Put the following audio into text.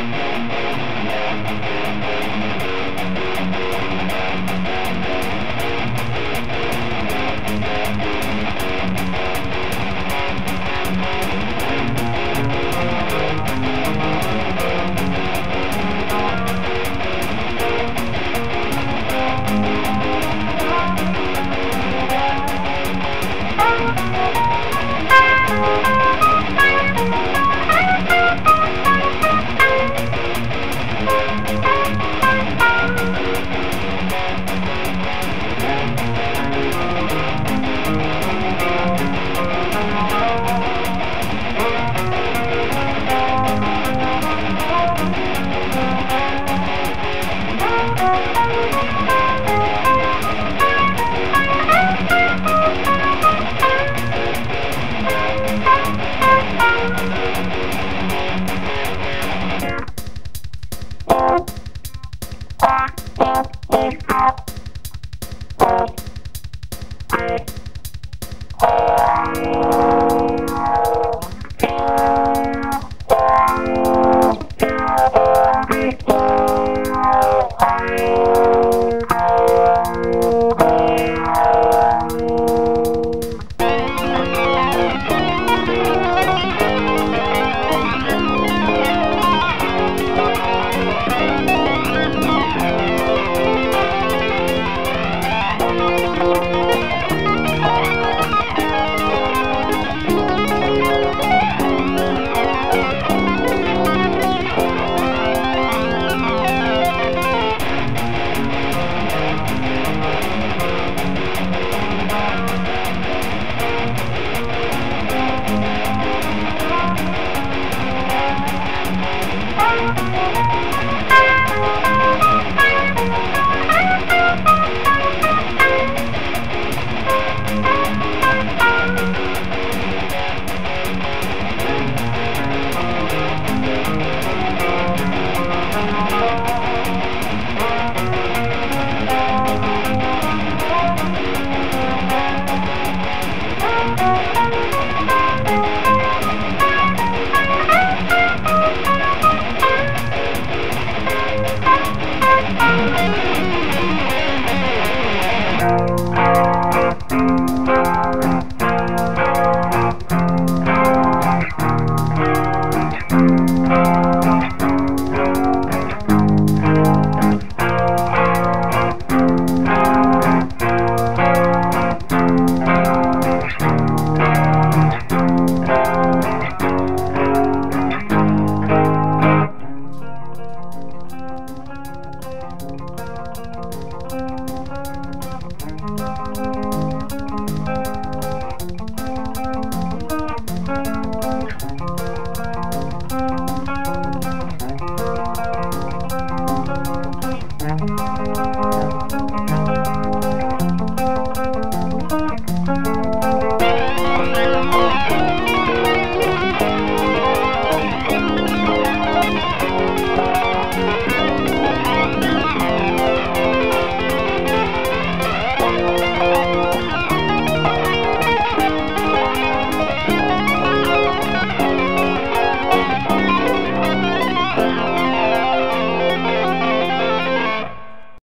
Thank you. Bye.